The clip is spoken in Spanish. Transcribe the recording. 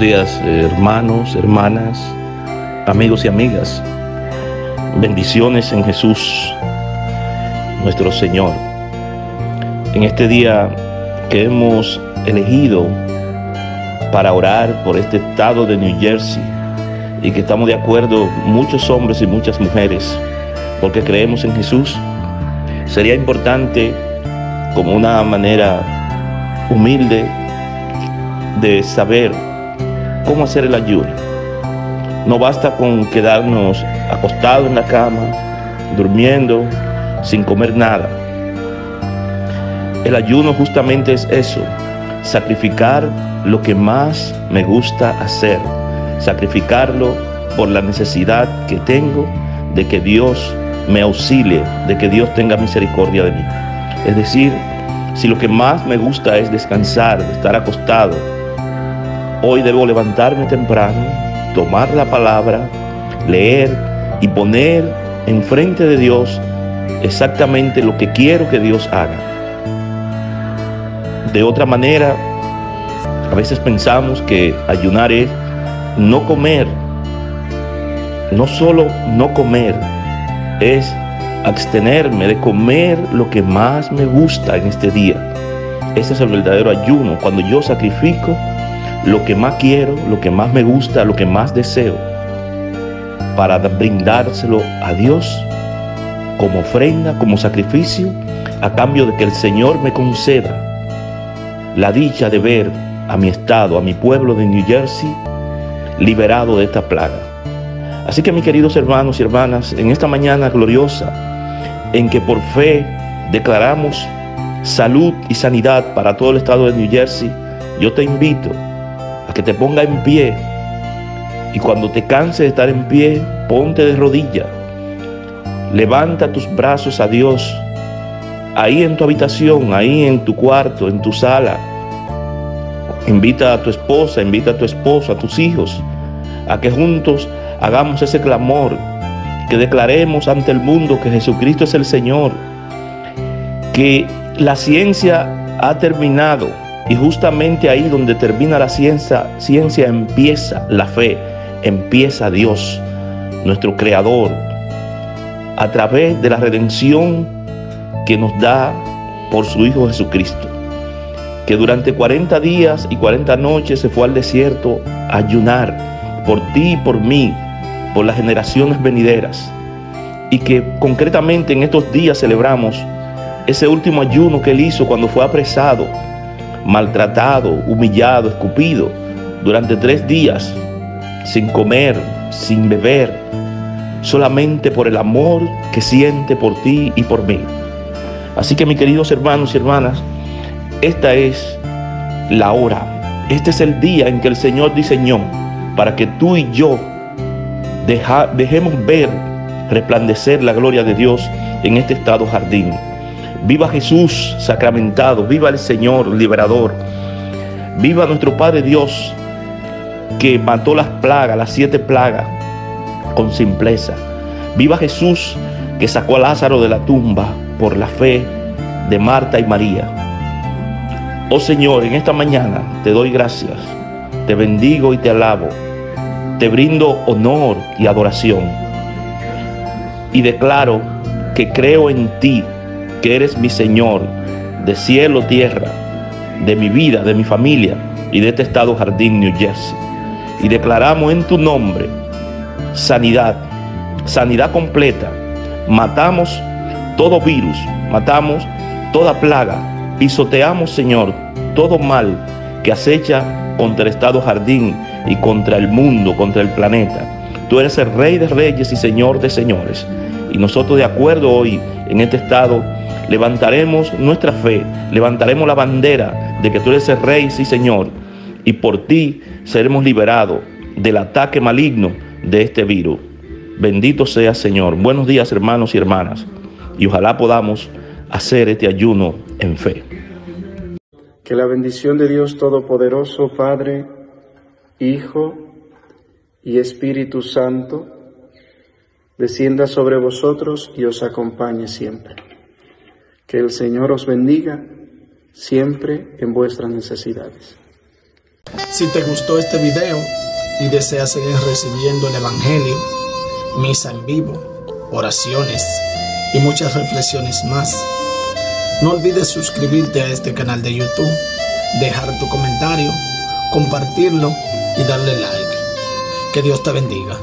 Días, hermanos, hermanas, amigos y amigas. Bendiciones en Jesús, nuestro Señor. En este día que hemos elegido para orar por este estado de New Jersey y que estamos de acuerdo muchos hombres y muchas mujeres porque creemos en Jesús, sería importante como una manera humilde de saber cómo hacer el ayuno. No basta con quedarnos acostados en la cama, durmiendo, sin comer nada. El ayuno justamente es eso, sacrificar lo que más me gusta hacer, sacrificarlo por la necesidad que tengo de que Dios me auxilie, de que Dios tenga misericordia de mí. Es decir, si lo que más me gusta es descansar, estar acostado, Hoy debo levantarme temprano, tomar la palabra, leer y poner enfrente de Dios exactamente lo que quiero que Dios haga. De otra manera, a veces pensamos que ayunar es no comer. No solo no comer, es abstenerme de comer lo que más me gusta en este día. Ese es el verdadero ayuno, cuando yo sacrifico lo que más quiero, lo que más me gusta, lo que más deseo, para brindárselo a Dios como ofrenda, como sacrificio, a cambio de que el Señor me conceda la dicha de ver a mi estado, a mi pueblo de New Jersey, liberado de esta plaga. Así que mis queridos hermanos y hermanas, en esta mañana gloriosa, en que por fe declaramos salud y sanidad para todo el estado de New Jersey, yo te invito que te ponga en pie. Y cuando te canses de estar en pie, ponte de rodilla. Levanta tus brazos a Dios. Ahí en tu habitación, ahí en tu cuarto, en tu sala. Invita a tu esposa, invita a tu esposo, a tus hijos, a que juntos hagamos ese clamor, que declaremos ante el mundo que Jesucristo es el Señor, que la ciencia ha terminado y justamente ahí donde termina la ciencia, ciencia empieza la fe, empieza Dios, nuestro Creador, a través de la redención que nos da por su Hijo Jesucristo, que durante 40 días y 40 noches se fue al desierto a ayunar por ti y por mí, por las generaciones venideras, y que concretamente en estos días celebramos ese último ayuno que él hizo cuando fue apresado maltratado, humillado, escupido durante tres días, sin comer, sin beber, solamente por el amor que siente por ti y por mí. Así que mis queridos hermanos y hermanas, esta es la hora, este es el día en que el Señor diseñó para que tú y yo dejemos ver, resplandecer la gloria de Dios en este estado jardín. Viva Jesús sacramentado, viva el Señor liberador, viva nuestro Padre Dios que mató las plagas, las siete plagas, con simpleza. Viva Jesús que sacó a Lázaro de la tumba por la fe de Marta y María. Oh Señor, en esta mañana te doy gracias, te bendigo y te alabo, te brindo honor y adoración. Y declaro que creo en ti que eres mi Señor de cielo, tierra, de mi vida, de mi familia y de este estado jardín New Jersey. Y declaramos en tu nombre sanidad, sanidad completa. Matamos todo virus, matamos toda plaga, pisoteamos, Señor, todo mal que acecha contra el estado jardín y contra el mundo, contra el planeta. Tú eres el Rey de Reyes y Señor de Señores. Y nosotros de acuerdo hoy en este estado levantaremos nuestra fe, levantaremos la bandera de que tú eres el Rey, sí Señor, y por ti seremos liberados del ataque maligno de este virus. Bendito sea Señor. Buenos días hermanos y hermanas, y ojalá podamos hacer este ayuno en fe. Que la bendición de Dios Todopoderoso, Padre, Hijo y Espíritu Santo, descienda sobre vosotros y os acompañe siempre. Que el Señor os bendiga siempre en vuestras necesidades. Si te gustó este video y deseas seguir recibiendo el Evangelio, misa en vivo, oraciones y muchas reflexiones más, no olvides suscribirte a este canal de YouTube, dejar tu comentario, compartirlo y darle like. Que Dios te bendiga.